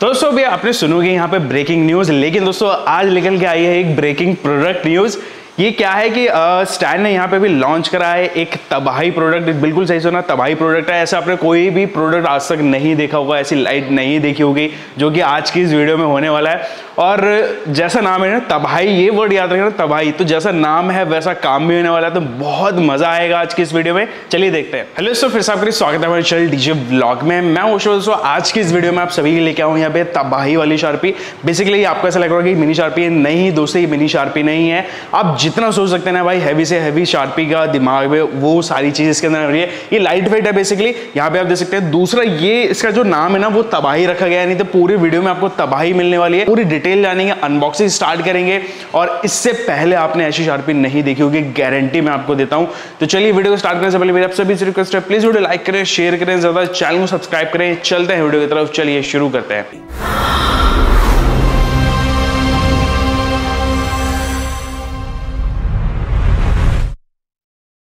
दोस्तों, अभी आपने सुनोगे यहाँ पे ब्रेकिंग न्यूज़ लेकिन दोस्तों, आज निकल के आई है एक ब्रेकिंग प्रोडक्ट न्यूज़ ये क्या है कि स्टैंड ने यहाँ पे भी लॉन्च करा है एक तबाही प्रोडक्ट बिल्कुल सही सुना, तबाही प्रोडक्ट है। ऐसा आपने कोई भी प्रोडक्ट आज तक नहीं देखा होगा, ऐसी लाइट नहीं देखी होगी, जो कि आज की इस वीडियो में होने वाला है। और जैसा नाम है ना, तबाही, ये वर्ड याद रखना, तबाही। तो जैसा नाम है, वैसा काम भी होने वाला है तो बहुत मज़ा आएगा आज की इस वीडियो में। चलिए देखते हैं। हेलो दोस्तों फिर से आपका स्वागत है हमारे चैनल डीजे ब्लॉग में। मैं वो दोस्तों आज की इस वीडियो में आप सभी के लेके आऊँ यहाँ पे तबाही वाली शार्पी बेसिकली आपको ऐसा लग रहा है कि मिनी शार्पी नहीं, दोस्तों, ये मिनी शार्पी नहीं है। आप जितना सोच सकते हैं ना भाई हैवी से हैवी शार्पी का दिमाग में वो सारी चीज़ इसके अंदर है। ये लाइट वेट है बेसिकली यहाँ पे आप देख सकते हैं, दूसरा ये इसका जो नाम है ना, वो तबाही रखा गया है, नहीं तो पूरी वीडियो में आपको तबाही मिलने वाली है। पूरी डिटेल जानेंगे अनबॉक्सिंग स्टार्ट करेंगे और इससे पहले आपने ऐसी शार्पी नहीं देखी होगी गारंटी मैं आपको देता हूँ। तो चलिए वीडियो को स्टार्ट करने से पहले मेरी आप सभी से रिक्वेस्ट है प्लीज़ वीडियो लाइक करें शेयर करें, ज़्यादा चैनल को सब्सक्राइब करें। चलते हैं वीडियो की तरफ़, चलिए शुरू करते हैं।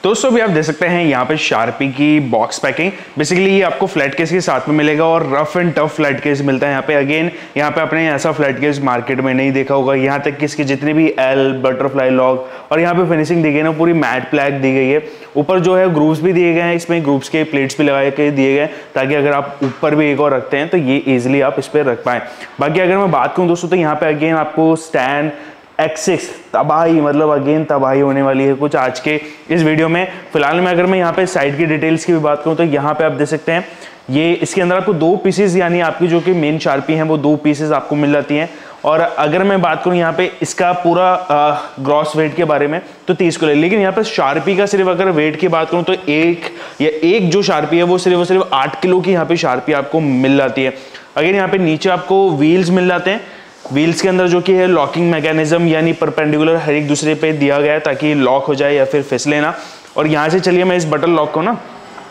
दोस्तों भी आप देख सकते हैं यहाँ पे शार्पी की बॉक्स पैकिंग बेसिकली ये आपको फ्लैट केस के साथ में मिलेगा और rough and tough flat case मिलता है यहाँ पे। अगेन यहाँ पे आपने ऐसा फ्लैट केस मार्केट में नहीं देखा होगा। यहाँ तक कि इसकी जितनी भी एल बटरफ्लाई लॉग और यहाँ पे फिनिशिंग दी गई ना, पूरी मैट प्लैक दी गई है। ऊपर जो है ग्रुप्स भी दिए गए हैं, इसमें ग्रुप्स के प्लेट्स भी लगाए के दिए गए ताकि अगर आप ऊपर भी एक और रखते हैं तो ये ईजिली आप इस पर रख पाए। बाकी अगर मैं बात करूँ दोस्तों तो यहाँ पे अगेन आपको स्टैंड एक्सिस तबाही मतलब अगेन तबाही होने वाली है कुछ आज के इस वीडियो में। फ़िलहाल में अगर मैं यहाँ पे साइड की डिटेल्स की भी बात करूँ तो यहाँ पे आप देख सकते हैं, ये इसके अंदर आपको दो पीसेस यानी आपकी जो कि मेन शार्पी हैं, वो दो पीसेस आपको मिल जाती हैं। और अगर मैं बात करूँ यहाँ पे इसका पूरा ग्रॉस वेट के बारे में तो तीस किलो लेकिन यहाँ पे शार्पी का सिर्फ़ अगर वेट की बात करूँ तो एक या एक जो शार्पी है, वो सिर्फ़ वो सिर्फ़ आठ किलो की यहाँ पे शार्पी आपको मिल जाती है। अगर यहाँ पे नीचे आपको व्हील्स मिल जाते हैं व्हील्स के अंदर जो कि है लॉकिंग मैकेनिज्म यानी परपेंडिकुलर हर एक दूसरे पे दिया गया है ताकि लॉक हो जाए या फिर फिसले ना और यहाँ से चलिए मैं इस बटन लॉक को ना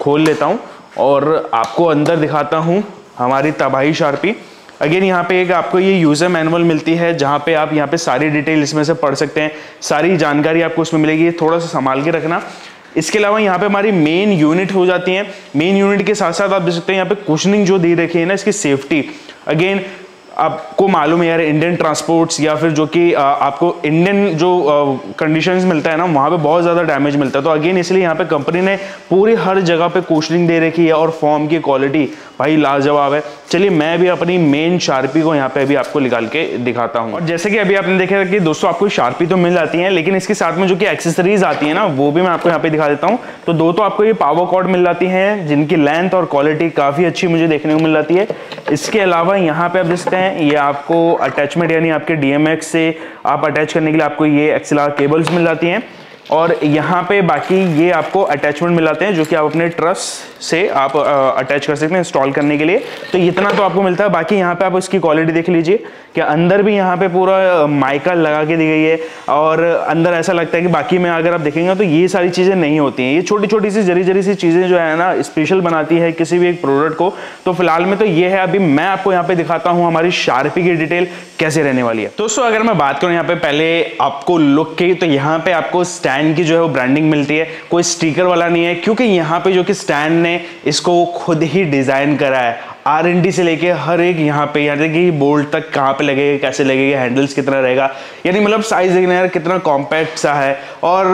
खोल लेता हूँ और आपको अंदर दिखाता हूँ हमारी तबाही शार्पी अगेन यहाँ पे एक आपको ये यूज़र मैनुअल मिलती है, जहाँ पे आप यहाँ पे सारी डिटेल इसमें से पढ़ सकते हैं। सारी जानकारी आपको उसमें मिलेगी थोड़ा सा संभाल के रखना। इसके अलावा यहाँ पे हमारी मेन यूनिट हो जाती है। मेन यूनिट के साथ साथ आप देख सकते हैं यहाँ पे कुशनिंग जो दे रखी है ना, इसकी सेफ्टी अगेन आपको मालूम है यार इंडियन ट्रांसपोर्ट्स या फिर जो कि आपको इंडियन जो कंडीशंस मिलता है ना, वहाँ पे बहुत ज़्यादा डैमेज मिलता है। तो अगेन इसलिए यहाँ पे कंपनी ने पूरी हर जगह पे कोशनिंग दे रखी है और फॉर्म की क्वालिटी भाई, लाजवाब है। चलिए, मैं भी अपनी मेन शार्पी को यहाँ पे अभी आपको निकाल के दिखाता हूँ। जैसे कि अभी आपने देखा कि दोस्तों, आपको शार्पी तो मिल जाती है, लेकिन इसके साथ में जो कि एक्सेसरीज आती है ना, वो भी मैं आपको यहाँ पे दिखा देता हूँ। तो दो तो आपको ये पावर कॉर्ड मिल जाती है, जिनकी लेंथ और क्वालिटी काफ़ी अच्छी मुझे देखने को मिल जाती है। इसके अलावा यहाँ पे आप देखते हैं, ये आपको अटैचमेंट यानी आपके डीएमएक्स से आप अटैच करने के लिए आपको ये एक्सएलआर केबल्स मिल जाती हैं। और यहाँ पे बाकी ये आपको अटैचमेंट मिलाते हैं, जो कि आप अपने ट्रस से आप अटैच कर सकते हैं इंस्टॉल करने के लिए। तो इतना तो आपको मिलता है। बाकी यहाँ पे आप इसकी क्वालिटी देख लीजिए कि अंदर भी यहाँ पे पूरा माइका लगा के दी गई है। और अंदर ऐसा लगता है कि बाकी में अगर आप देखेंगे तो ये सारी चीज़ें नहीं होती हैं। ये छोटी छोटी सी जरी जरी सी चीज़ें जो है ना स्पेशल बनाती है किसी भी एक प्रोडक्ट को। तो फ़िलहाल में तो ये है। अभी मैं आपको यहाँ पे दिखाता हूँ हमारी शार्पी की डिटेल कैसे रहने वाली है। दोस्तों, अगर मैं बात करूँ यहाँ पे पहले आपको लुक की तो यहाँ पे आपको स्टैंड स्टैंड की जो है वो ब्रांडिंग मिलती है, कोई स्टिकर वाला नहीं है, क्योंकि यहाँ पे जो कि स्टैंड ने इसको खुद ही डिज़ाइन करा है। आर एन डी से लेके हर एक यहाँ पे तक कि बोल्ट तक कहाँ पे लगेगा, कैसे लगेगा हैंडल्स कितना रहेगा, यानी मतलब साइज़ देखना यार कितना कॉम्पैक्ट सा है और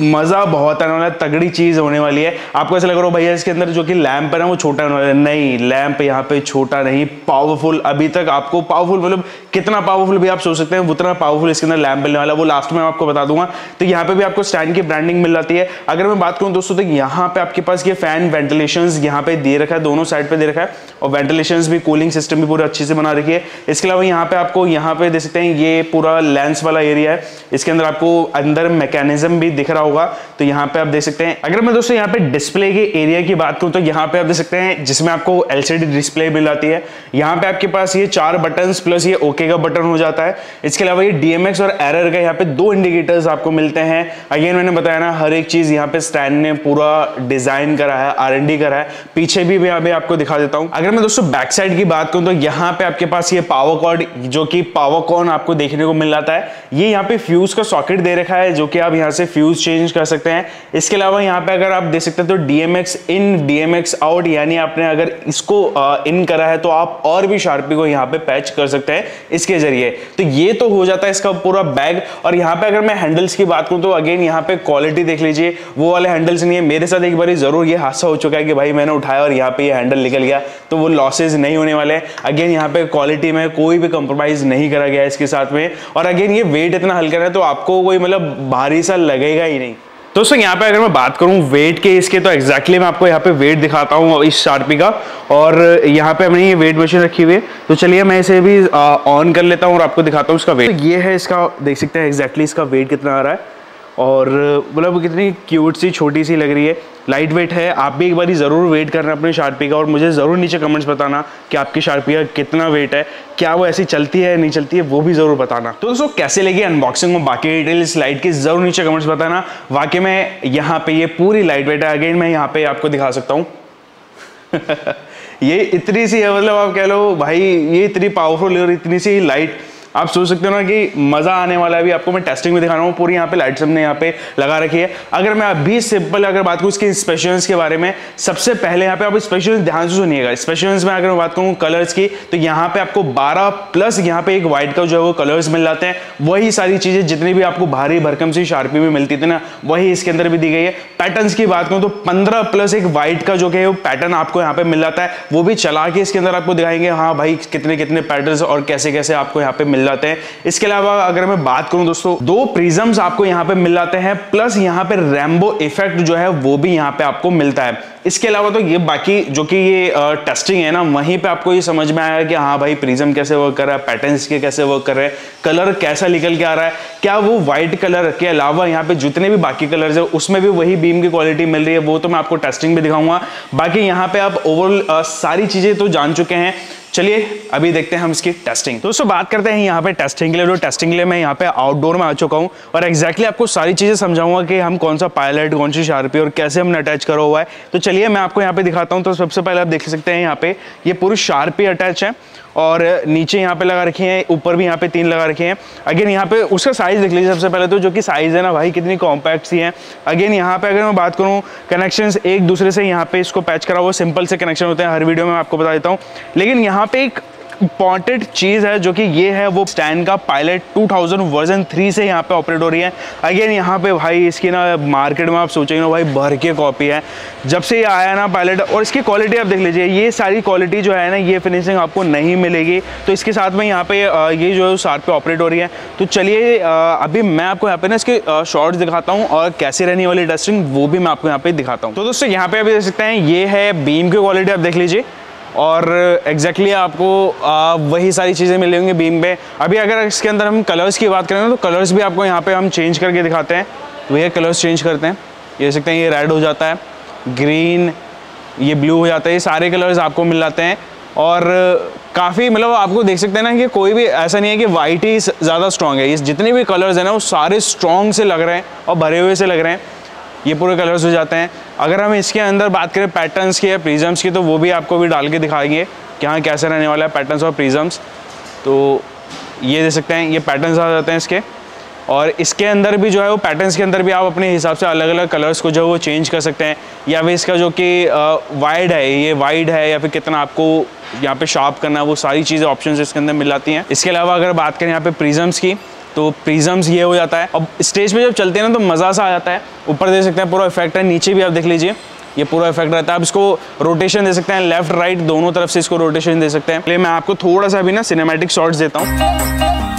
मज़ा बहुत आने वाला तगड़ी चीज़ होने वाली है। आपको ऐसा लग रहा हो भैया इसके अंदर जो कि लैंप है ना, वो छोटा होने वाला है। नहीं लैंप यहाँ पे छोटा नहीं पावरफुल अभी तक आपको पावरफुल मतलब कितना पावरफुल भी आप सोच सकते हैं, उतना पावरफुल इसके अंदर लैम्प मिलने वाला वो लास्ट में आपको बता दूँगा। तो यहाँ पे भी आपको स्टैंड की ब्रांडिंग मिल जाती है। अगर मैं बात करूँ दोस्तों तो यहाँ पे आपके पास ये फ़ैन वेंटिलेशन यहाँ पे दे रखा है, दोनों साइड पे दे रखा है। और वेंटिलेशन भी कूलिंग सिस्टम भी पूरे अच्छे से बना रखी है। इसके अलावा यहाँ पे आपको, यहाँ पे देख सकते हैं, ये पूरा लेंस वाला एरिया है। इसके अंदर आपको अंदर मैकेनिज्म भी दिख रहा होगा। तो यहाँ पे आप देख सकते हैं, अगर मैं दोस्तों यहाँ पे डिस्प्ले के एरिया की बात करूँ तो यहाँ पे आप देख सकते हैं, जिसमें आपको एलसीडी डिस्प्ले मिल जाती है। यहाँ पे आपके पास ये चार बटन प्लस ये ओके का बटन हो जाता है। इसके अलावा ये डीएमएक्स और एरर का यहाँ पे दो इंडिकेटर्स आपको मिलते हैं। अगेन मैंने बताया ना, हर एक चीज़ यहाँ पे स्टैंड ने पूरा डिज़ाइन करा है आर करा है। पीछे भी मैं आपको दिखा देता हूँ। अगर मैं दोस्तों बैक साइड की बात करूँ तो यहाँ पे आपके पास ये पावर कॉर्ड जो कि पावर कॉन आपको देखने को मिल जाता है। ये यहाँ पे फ्यूज का सॉकेट दे रखा है, जो कि आप यहाँ से फ्यूज चेंज कर सकते हैं। इसके अलावा यहाँ पे अगर आप देख सकते हैं तो डीएमएक्स इन डीएमएक्स आउट यानी आपने अगर इसको इन करा है तो आप और भी शार्पी को यहाँ पे पैच कर सकते हैं इसके ज़रिए। तो ये तो हो जाता है इसका पूरा बैग और यहाँ पे अगर मैं हैंडल्स की बात करूँ तो अगेन यहाँ पे क्वालिटी देख लीजिए। वो वाले हैंडल्स नहीं है। मेरे साथ एक बार ज़रूर ये हादसा हो चुका है कि भाई मैंने उठाया और यहाँ पे ये हैंडल निकल गया। तो वो लॉसेज नहीं होने वाले अगेन यहाँ पे क्वालिटी में कोई भी कंप्रोमाइज नहीं करा गया इसके साथ में। और अगेन ये वेट इतना हल्का है तो आपको कोई मतलब भारी सा लगेगा ही नहीं। दोस्तों यहाँ पे अगर मैं बात करूँ वेट के इसके तो एग्जैक्टली exactly मैं आपको यहाँ पे वेट दिखाता हूँ इस शार्पी का। और यहाँ पे हमने ये वेट मशीन रखी हुई है। तो चलिए, मैं इसे भी ऑन कर लेता हूँ और आपको दिखाता हूँ इसका वेट तो ये है इसका, देख सकते हैं एग्जैक्टली इसका वेट कितना आ रहा है। और मतलब कितनी क्यूट सी, छोटी सी लग रही है। लाइट वेट है। आप भी एक बार ज़रूर वेट करना अपने शार्पी का और मुझे ज़रूर नीचे कमेंट्स बताना कि आपकी शार्पी का कितना वेट है, क्या वो ऐसी चलती है नहीं चलती है, वो भी ज़रूर बताना। तो दोस्तों, कैसे लगी अनबॉक्सिंग में? बाकी डिटेल इस लाइट की ज़रूर नीचे कमेंट्स बताना। वाकई में यहाँ पे ये पूरी लाइट वेट है। अगेन मैं यहाँ पे आपको दिखा सकता हूँ। ये इतनी सी है मतलब आप कह लो, भाई, ये इतनी पावरफुल और इतनी सी लाइट आप सोच सकते हो ना कि मज़ा आने वाला है अभी। आपको मैं टेस्टिंग में दिखा रहा हूँ। पूरी यहाँ पे लाइट्स हमने यहाँ पे लगा रखी है। अगर मैं अभी सिंपल अगर बात करूँ इसके स्पेशल्स के बारे में, सबसे पहले यहाँ पे आप स्पेशल ध्यान से सुनिएगा। स्पेशल्स में अगर मैं बात करूँ कलर्स की तो यहाँ पे आपको बारह प्लस यहाँ पे एक व्हाइट का जो है वो कलर्स मिल जाते हैं। वही सारी चीज़ें जितनी भी आपको भारी भरकम से शार्पी में मिलती थी ना, वही इसके अंदर भी दी गई है। पैटर्न की बात करूँ तो पंद्रह प्लस एक व्हाइट का जो है वो पैटर्न आपको यहाँ पे मिल जाता है। वो भी चला के इसके अंदर आपको दिखाएँगे हाँ भाई कितने कितने पैटर्न और कैसे कैसे आपको यहाँ पे मिल जाते हैं। इसके अलावा अगर मैं बात करूँ दोस्तों, दो प्रिज्म्स आपको यहाँ पे मिल जाते हैं, प्लस यहाँ पे रैम्बो इफ़ेक्ट जो है, वो भी यहाँ पे आपको मिलता है। इसके अलावा तो ये बाकी जो कि ये टेस्टिंग है ना, वहीं पे आपको ये समझ में आया कि हाँ भाई, प्रिज्म कैसे वर्क कर रहा है पैटर्न्स के कैसे वर्क कर रहे हैं कलर कैसा निकल के आ रहा है, क्या वो व्हाइट कलर के अलावा यहाँ पे जितने भी बाकी कलर है, उसमें भी वही बीम की क्वालिटी मिल रही है, वो तो मैं आपको टेस्टिंग भी दिखाऊँगा। बाकी यहाँ पे आप ओवरऑल सारी चीज़ें तो जान चुके हैं चलिए, अभी देखते हैं हम इसकी टेस्टिंग दोस्तों, बात करते हैं यहाँ पे टेस्टिंग के लिए। तो टेस्टिंग के लिए मैं यहाँ पे आउटडोर में आ चुका हूँ और एक्जैक्टली आपको सारी चीज़ें समझाऊँगा कि हम कौन सा पायलट कौन सी शार्पी और कैसे हमने अटैच करा हुआ है। तो चलिए, मैं आपको यहाँ पे दिखाता हूँ। तो सबसे पहले आप देख सकते हैं यहाँ पे ये पूरी शार्पी अटैच है। और नीचे यहाँ पे लगा रखे हैं, ऊपर भी यहाँ पे तीन लगा रखे हैं। अगेन यहाँ पे उसका साइज़ देख लीजिए सबसे पहले तो जो कि साइज़ है ना भाई, कितनी कॉम्पैक्ट सी है। अगेन यहाँ पे अगर मैं बात करूँ कनेक्शंस एक दूसरे से यहाँ पे इसको पैच करा हुआ सिंपल से कनेक्शन होते हैं, हर वीडियो में मैं आपको बता देता हूँ। लेकिन यहाँ पे एक इंपॉर्टेंट चीज़ है जो कि ये है, वो स्टैंड का पायलट 2000 वर्जन 3 से यहाँ पे ऑपरेट हो रही है। अगेन यहाँ पे भाई इसकी ना मार्केट में आप सोचेंगे ना भाई, भर के कॉपी है। जब से ये आया ना पायलट और इसकी क्वालिटी आप देख लीजिए, ये सारी क्वालिटी जो है ना, ये फिनिशिंग आपको नहीं मिलेगी। तो इसके साथ में यहाँ पे ये जो है साथ पे ऑपरेट हो रही है। तो चलिए अभी मैं आपको यहाँ पे ना इसके शॉर्ट्स दिखाता हूँ, और कैसे रहने वाली टेस्टिंग वो भी मैं आपको यहाँ पे दिखाता हूँ। तो दोस्तों, यहाँ पे अभी देख सकते हैं, ये है बीम की क्वालिटी आप देख लीजिए। और एग्जैक्टली exactly आपको आ, वही सारी चीज़ें मिलेंगी बीम पे। अभी अगर इसके अंदर हम कलर्स की बात करें तो कलर्स भी आपको यहाँ पे हम चेंज करके दिखाते हैं। तो ये कलर्स चेंज करते हैं। ये सकते हैं ये रेड हो जाता है ग्रीन ये ब्लू हो जाता है ये सारे कलर्स आपको मिल जाते हैं। और काफ़ी मतलब आपको देख सकते हैं ना कि कोई भी ऐसा नहीं है कि वाइट ही ज़्यादा स्ट्रॉन्ग है। ये जितने भी कलर्स हैं ना वो सारे स्ट्रॉन्ग से लग रहे हैं और भरे हुए से लग रहे हैं। ये पूरे कलर्स हो जाते हैं। अगर हम इसके अंदर बात करें पैटर्न्स की या प्रिजम्स की तो वो भी आपको भी डाल के दिखाएँगे कि हाँ कैसे रहने वाला है पैटर्न्स और प्रिजम्स तो ये दे सकते हैं, ये पैटर्न्स आ जाते हैं इसके। और इसके अंदर भी जो है, वो पैटर्न्स के अंदर भी आप अपने हिसाब से अलग अलग कलर्स को जो है, वो चेंज कर सकते हैं। या फिर इसका जो कि वाइड है, ये वाइड है, या फिर कितना आपको यहाँ पे शार्प करना है, वो सारी चीज़ें ऑप्शन इसके अंदर मिल जाती हैं। इसके अलावा अगर बात करें यहाँ पे प्रिजम्स की तो प्रिजम्स ये हो जाता है। अब स्टेज पे जब चलते हैं ना तो मज़ा सा आ जाता है। ऊपर दे सकते हैं, पूरा इफ़ेक्ट है, नीचे भी आप देख लीजिए। ये पूरा इफ़ेक्ट रहता है। आप इसको रोटेशन दे सकते हैं लेफ़्ट राइट दोनों तरफ़ से इसको रोटेशन दे सकते हैं। मैं आपको थोड़ा सा भी ना सिनेमेटिक शॉर्ट्स देता हूँ।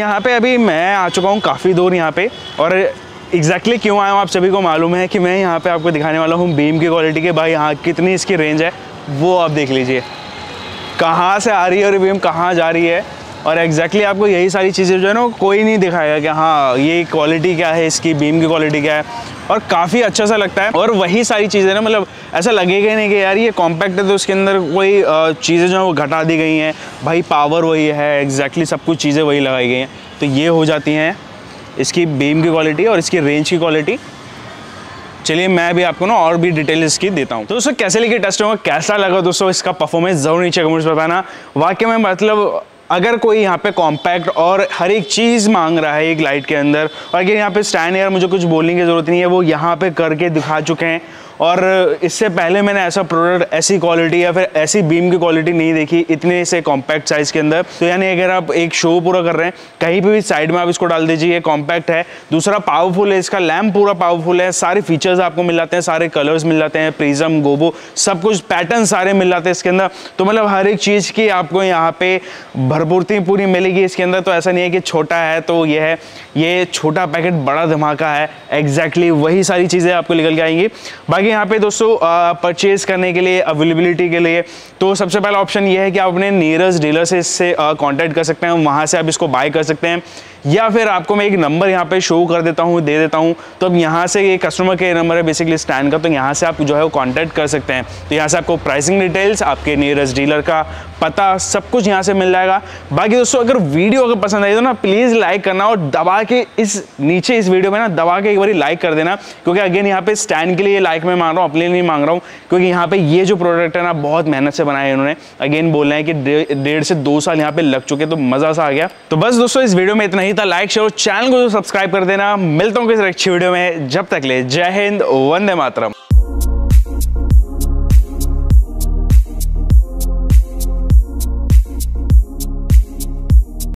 यहाँ पे अभी मैं आ चुका हूँ काफ़ी दूर यहाँ पे और एग्जैक्टली exactly क्यों आया हूँ आप सभी को मालूम है कि मैं यहाँ पे आपको दिखाने वाला हूँ बीम की क्वालिटी के। भाई, यहाँ कितनी इसकी रेंज है, वो आप देख लीजिए। कहाँ से आ रही है और बीम कहाँ जा रही है? और एग्जैक्टली exactly आपको यही सारी चीज़ें जो है ना, कोई नहीं दिखाएगा कि हाँ ये क्वालिटी क्या है, इसकी बीम की क्वालिटी क्या है। और काफ़ी अच्छा सा लगता है। और वही सारी चीज़ें ना मतलब ऐसा लगेगा नहीं कि यार ये कॉम्पैक्ट है तो उसके अंदर कोई चीज़ें जो है वो घटा दी गई हैं। भाई पावर वही है एग्जैक्टली सब कुछ चीज़ें वही लगाई गई हैं। तो ये हो जाती हैं इसकी बीम की क्वालिटी और इसकी रेंज की क्वालिटी चलिए मैं भी आपको ना और भी डिटेल इसकी देता हूँ। तो दोस्तों, कैसे लेके टेस्ट होगा, कैसा लगा दोस्तों इसका परफॉर्मेंस ज़रूर नीचे कमेंट्स बताना। वाकई में मतलब अगर कोई यहाँ पे कॉम्पैक्ट और हर एक चीज़ मांग रहा है एक लाइट के अंदर, और अगर यहाँ पे स्टैंड यार, मुझे कुछ बोलने की ज़रूरत नहीं है, वो यहाँ पे करके दिखा चुके हैं और इससे पहले मैंने ऐसा प्रोडक्ट ऐसी क्वालिटी या फिर ऐसी बीम की क्वालिटी नहीं देखी इतने से कॉम्पैक्ट साइज़ के अंदर। तो यानी अगर आप एक शो पूरा कर रहे हैं, कहीं पर भी साइड में आप इसको डाल दीजिए, ये कॉम्पैक्ट है। दूसरा पावरफुल है, इसका लैम्प पूरा पावरफुल है। सारे फीचर्स आपको मिल जाते हैं, सारे कलर्स मिल जाते हैं प्रिज्म गोबो सब कुछ पैटर्न सारे मिल जाते हैं इसके अंदर। तो मतलब हर एक चीज़ की आपको यहाँ पे भरपूरती पूरी मिलेगी इसके अंदर। तो ऐसा नहीं है कि छोटा है तो ये है, ये छोटा पैकेट बड़ा धमाका है। एग्जैक्टली exactly वही सारी चीज़ें आपको निकल के आएँगी। बाकी यहाँ पे दोस्तों परचेज करने के लिए अवेलेबिलिटी के लिए तो सबसे पहला ऑप्शन ये है कि आप अपने नियरेस्ट डीलर से इससे कांटेक्ट कर सकते हैं, वहाँ से आप इसको बाय कर सकते हैं। या फिर आपको मैं एक नंबर यहाँ पे शो कर देता हूँ, दे देता हूँ तो अब यहाँ से ये कस्टमर केयर नंबर है बेसिकली स्टैंड का तो यहाँ से आप जो है वो कॉन्टैक्ट कर सकते हैं। तो यहाँ से आपको प्राइसिंग डिटेल्स आपके नियरेस्ट डीलर का पता सब कुछ यहाँ से मिल जाएगा। बाकी दोस्तों, अगर वीडियो अगर पसंद आई तो ना प्लीज़ लाइक करना और दबा के इस, नीचे इस वीडियो में ना, दबा के एक बार लाइक कर देना, क्योंकि अगेन यहाँ पे स्टैंड के लिए लाइक मैं मांग रहा हूँ, अपने लिए नहीं मांग रहा हूँ, क्योंकि यहाँ पे ये जो प्रोडक्ट है ना, बहुत मेहनत से बनाया इन्होंने। अगेन बोल रहे हैं कि डेढ़ से दो साल यहाँ पे लग चुके तो मज़ा सा आ गया। तो बस दोस्तों, इस वीडियो में इतना ही था। लाइक शेयर चैनल को सब्सक्राइब कर देना। मिलता हूँ किसी अच्छी वीडियो में। जब तक ले, जय हिंद, वंदे मातरम।